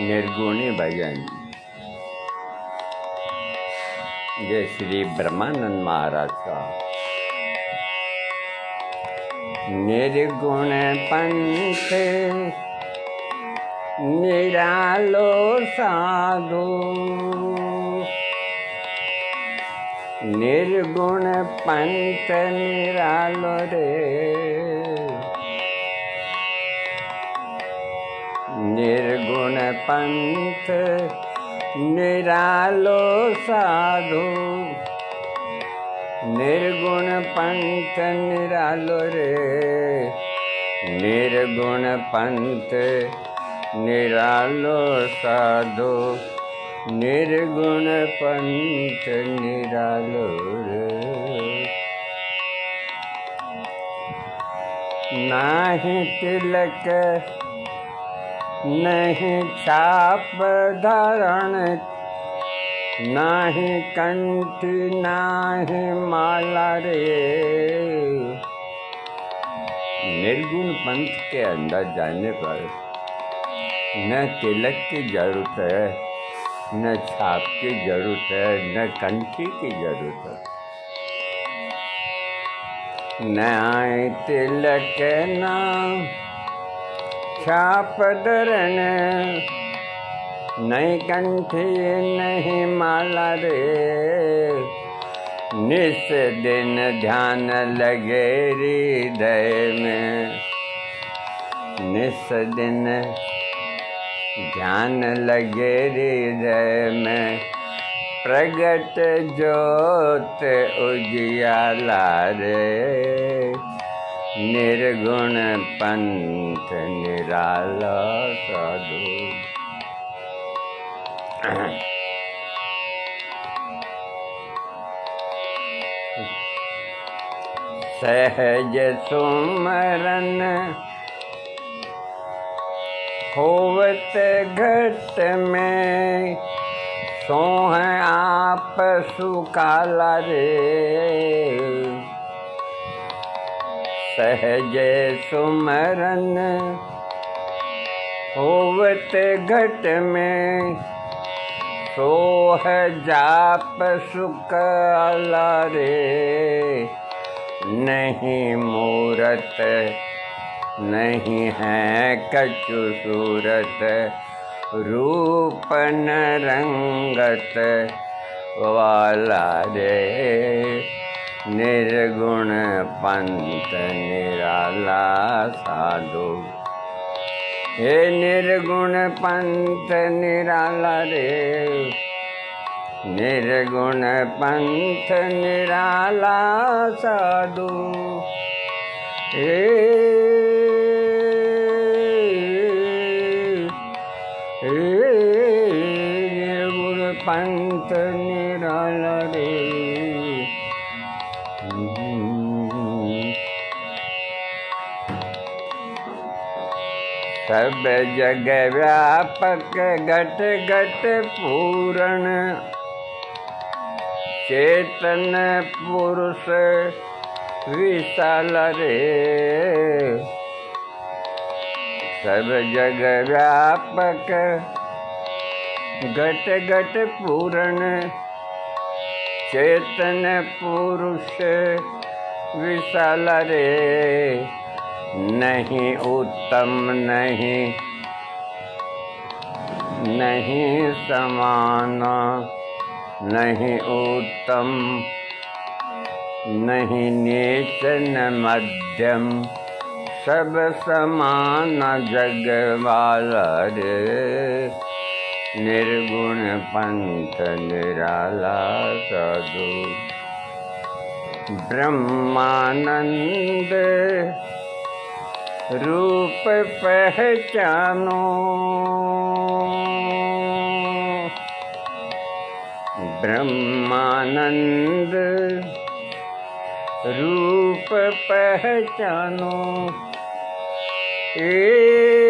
निर्गुणी भजन। जय श्री ब्रह्मानंद महाराज का। निर्गुण पंथ निरालो साधु निर्गुण पंथ, निरालो रे। निर्गुण पंथ, निरालो साधु। निर्गुण पंथ, निरालो रे। निर्गुण पंथ, निरालो साधु। निर्गुण पंथ, निरालो रे। नाही तिलक नहीं छाप धारण, नाही कंठी, नाही माला रे। निर्गुण पंथ के अंदर जाने पर न तिलक की ज़रूरत है, न छाप की ज़रूरत है, न कंठी की ज़रूरत है। न तिलक नाम छाप दरन नहीं कंठी नहीं माला रे। निस दिन ध्यान लगे हृदय में। निस दिन ध्यान लगे हृदय में। प्रगट ज्योत उजियाला रे। निर्गुण पंथ निराला साधु। सहज सुमरन होवत घट में सोह आप सुकाला रे। सहज सुमरन होवत घट में सोह जाप सुख रे नहीं मूरत, नहीं है कछु सूरत रूप न रंगत वाला रे। निर्गुण पंत निराला साधु। हे निर्गुण पंत निराला रे, निर्गुण पंथ निराला साधु। हे निर्गुण पंथ सब जग व्यापक घट घट पूरण। चेतन पुरुष विशाल रे। सब जग व्यापक घट घट पूरण। चेतन पुरुष विशाल रे, नहीं उत्तम, नहीं नहीं समान, नहीं उत्तम, नहीं नीच न मध्यम, सब समान जग वाला रे। निर्गुण पंथ निराला साधु ब्रह्मानंद रूप पहचानो। ब्रह्मानंद रूप पहचानो। ए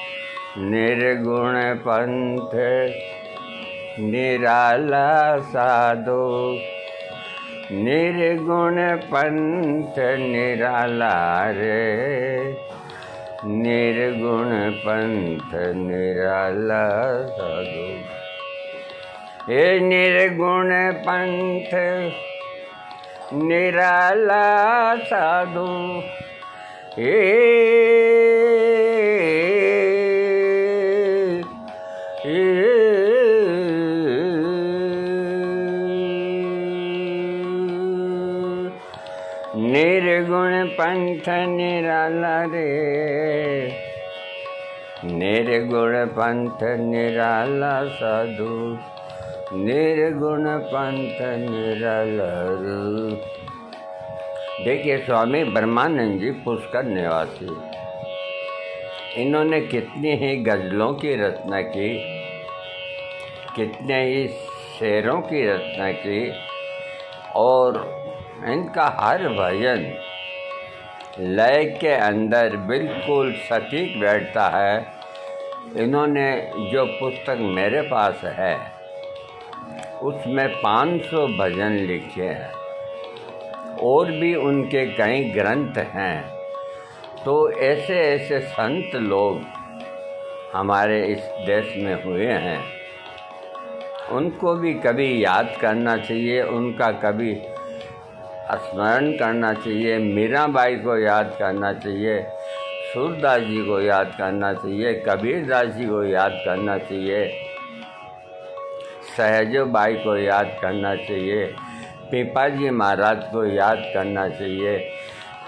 निर्गुण पंथ, निराला साधो। निर्गुण पंथ, निराला रे। निर्गुण पंथ, निराला साधो। हे निर्गुण पंथ, निराला साधु। हे निर्गुण पंथ निराला रे। निर्गुण पंथ निराला साधु। निर्गुण पंथ निरलर देखिए, स्वामी ब्रह्मानंद जी पुष्कर निवासी। इन्होंने कितनी ही गज़लों की रचना की, कितने ही शेरों की रचना की, और इनका हर भजन लय के अंदर बिल्कुल सटीक बैठता है। इन्होंने जो पुस्तक मेरे पास है, उसमें 500 भजन लिखे हैं। और भी उनके कई ग्रंथ हैं। तो ऐसे ऐसे संत लोग हमारे इस देश में हुए हैं। उनको भी कभी याद करना चाहिए, उनका कभी स्मरण करना चाहिए मीराबाई को याद करना चाहिए सूरदास जी को याद करना चाहिए, कबीर दास जी को याद करना चाहिए, सहजो बाई को याद करना चाहिए, पिपाजी महाराज को याद करना चाहिए।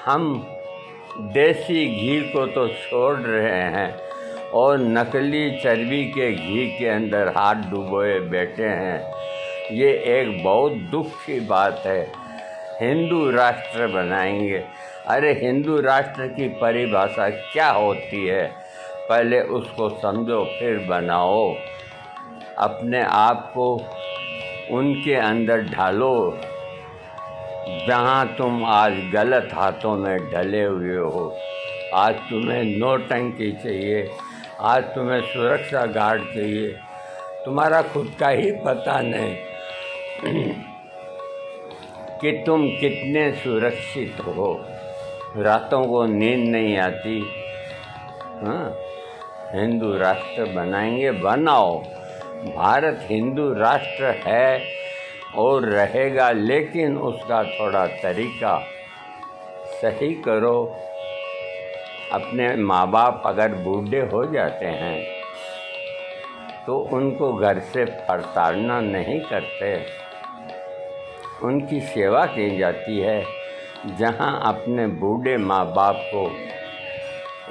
हम देसी घी को तो छोड़ रहे हैं और नकली चर्बी के घी के अंदर हाथ डुबोए बैठे हैं। ये एक बहुत दुख की बात है। हिंदू राष्ट्र बनाएँगे। अरे हिंदू राष्ट्र की परिभाषा क्या होती है? पहले उसको समझो, फिर बनाओ। अपने आप को उनके अंदर ढालो। जहाँ तुम आज गलत हाथों में ढले हुए हो, आज तुम्हें नोटंकी चाहिए, आज तुम्हें सुरक्षा गार्ड चाहिए। तुम्हारा खुद का ही पता नहीं। कि तुम कितने सुरक्षित हो। रातों को नींद नहीं आती। हाँ हिंदू राष्ट्र बनाएँगे, बनाओ। भारत हिंदू राष्ट्र है और रहेगा, लेकिन उसका थोड़ा तरीका सही करो। अपने माँ बाप अगर बूढ़े हो जाते हैं तो उनको घर से प्रताड़ना नहीं करते। उनकी सेवा की जाती है, जहाँ अपने बूढ़े माँ बाप को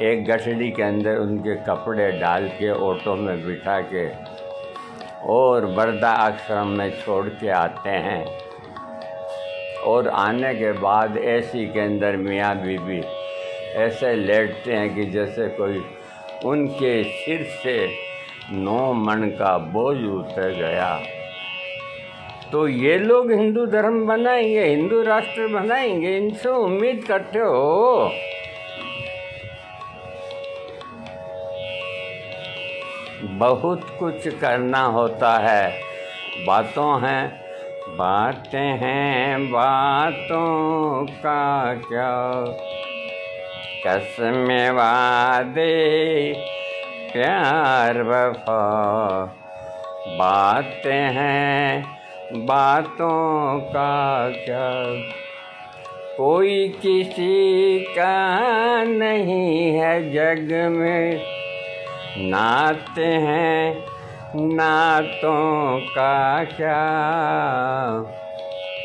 एक गठड़ी के अंदर उनके कपड़े डाल के ऑटो में बिठा के और वर्दा आश्रम में छोड़ के आते हैं। और आने के बाद ऐसी के अंदर मियाँ बीबी ऐसे लेटते हैं कि जैसे कोई उनके सिर से नौ मन का बोझ उतर गया। तो ये लोग हिंदू धर्म बनाएँगे, हिंदू राष्ट्र बनाएँगे, इनसे उम्मीद करते हो। बहुत कुछ करना होता है। बातों हैं, बातें हैं, बातों का क्या? कसम वादे प्यार वफा। बातें हैं बातों का क्या कोई किसी का नहीं है जग में। नाते हैं नातों का क्या?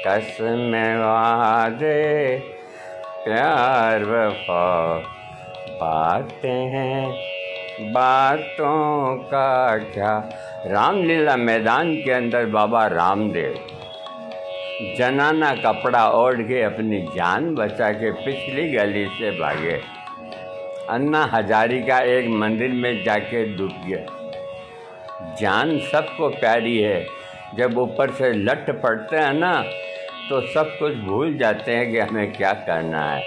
कसम वादे, प्यार वफा, बातें हैं। बातों का क्या? रामलीला मैदान के अंदर बाबा रामदेव। जनाना कपड़ा ओढ़ के अपनी जान बचा के पिछली गली से भागे। अन्ना हजारी का एक मंदिर में जाके डूब गया। जान सबको प्यारी है। जब ऊपर से लट पड़ते हैं ना तो सब कुछ भूल जाते हैं कि हमें क्या करना है।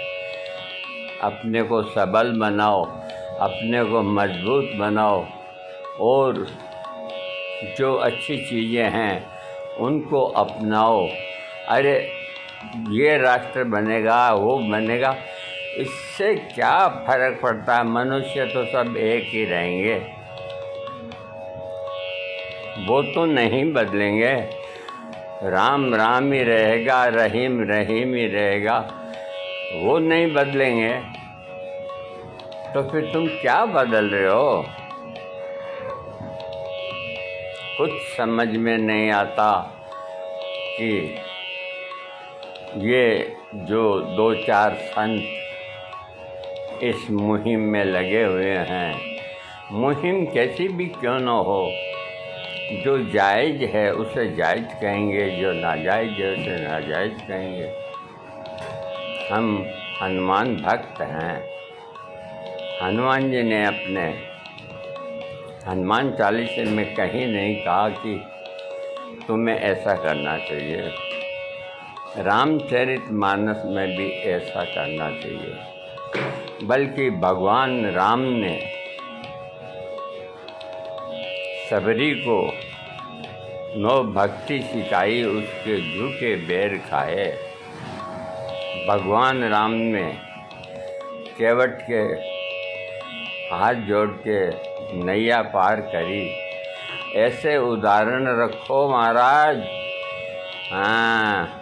अपने को सबल बनाओ। अपने को मज़बूत बनाओ और जो अच्छी चीज़ें हैं, उनको अपनाओ। अरे, ये राष्ट्र बनेगा, वो बनेगा, इससे क्या फ़र्क पड़ता? है मनुष्य तो सब एक ही रहेंगे। वो तो नहीं बदलेंगे। राम राम ही रहेगा, रहीम रहीम ही रहेगा, वो नहीं बदलेंगे। तो फिर तुम क्या बदल रहे हो? कुछ समझ में नहीं आता कि ये जो दो चार संत इस मुहिम में लगे हुए हैं, मुहिम कैसी भी क्यों न हो, जो जायज़ है उसे जायज़ कहेंगे, जो नाजायज़ है उसे नाजायज़ कहेंगे। हम हनुमान भक्त हैं। हनुमान जी ने अपने हनुमान चालीसे में कहीं नहीं कहा कि तुम्हें ऐसा करना चाहिए। रामचरित मानस में भी ऐसा करना चाहिए। बल्कि भगवान राम ने सबरी को नो भक्ति सिखाई उसके झूठे बैर खाए। भगवान राम ने केवट के हाथ जोड़ के नैया पार करी। ऐसे उदाहरण रखो महाराज। हाँ।